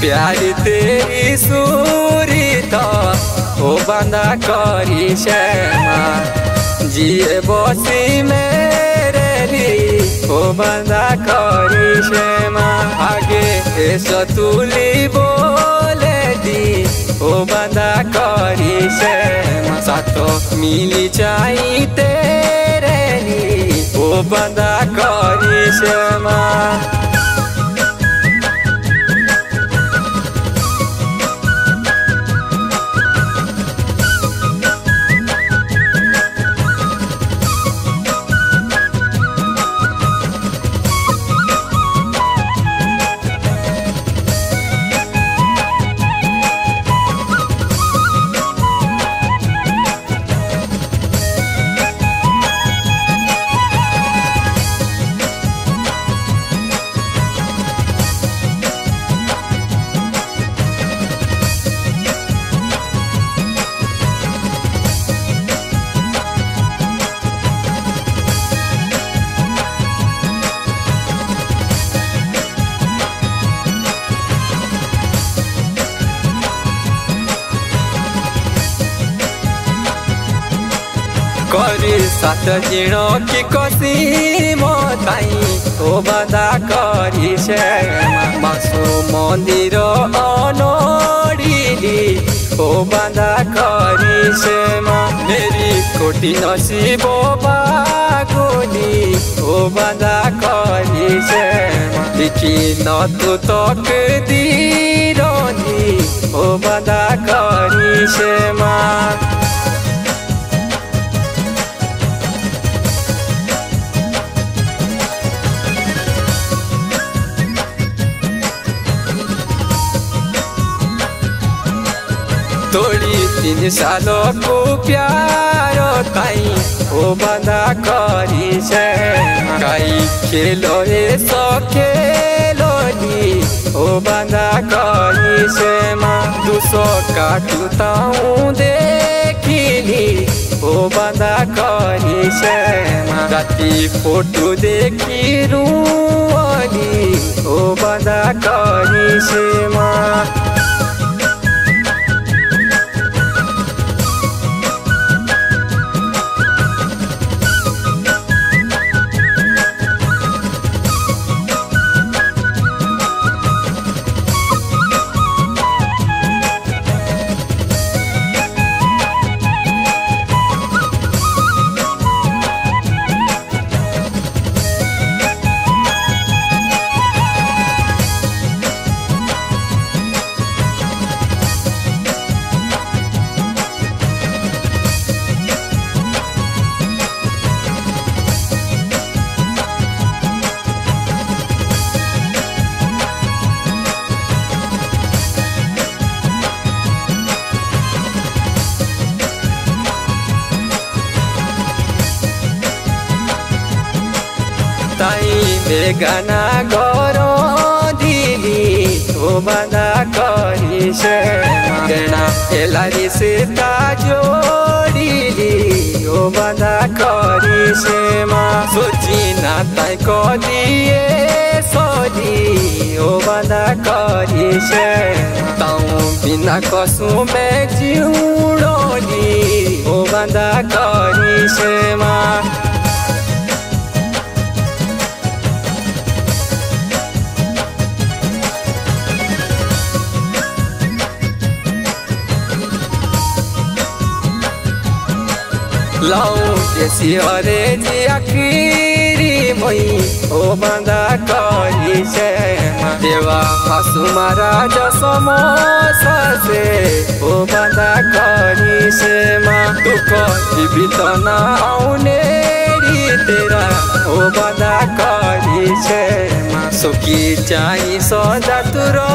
प्यार तेरी सूरी तो ओ बंदा करी श्यामा जिए बसी मेरे ओ बंदा करी श्यामा आगे ऐसा बोले दी, ओ बंदा करी श्यामा सातो मिली चाही तेरे ओ बंदा करी श्यामा କରି ସାତ ଜିଣ କି କଷି ମୋ ପାଇଁ ତୋ ବାଧା କରି ସେ ବାସୁ ମନ୍ଦିର ଅନଡ଼ିଲି ଓ ବାଧା କରି ସେ ମେରି କୋଟି ନସିବ ବାଗୁନି ଓ ବାଧା କରି ସେ ଦେଖି ନ ତୁ ତକ ଦିରନି ଓ ବାଧା କରି ସେ ମା तोड़ी तीन सालों को प्यारो ताई ओ बंदा करी से। काई खेलो ए सो खेलो नी ओ बंदा करी से। माँ दूसो काटू ताऊ देखिली ओ बंदा करी से। माँ राती फ़ोटो देखी रूली ओ बंदा करी से। माँ ತಾಯಿ ಬೇಗನ ಗೌರೋ ದೀದಿ ಓಮನ ಕಹಿಷ ಗಣ ಎಲ್ಲರಿಸಿದ ಜೋಡಿಲಿ ಓಮನ ಕಹಿಷ ಮಾ ಸುಚಿನ ತಾಯಿ ಕೋದಿಯೇ ಸೋದಿ ಓಮನ ಕಹಿಷ ತಾವು ಬಿನ್ನ ಕಸುಮೆ ಜೀವಣೋಲಿ ಓಮನ ಕಹಿಷ लाऊं के सिहरे जी अकीरी मोई ओ बंदा कली से देवा हसु महाराज समोसा से ओ बंदा कली से माँ दुख जीवित ना आउने तेरा ओ बंदा कली से माँ सुखी चाई सदा तुरा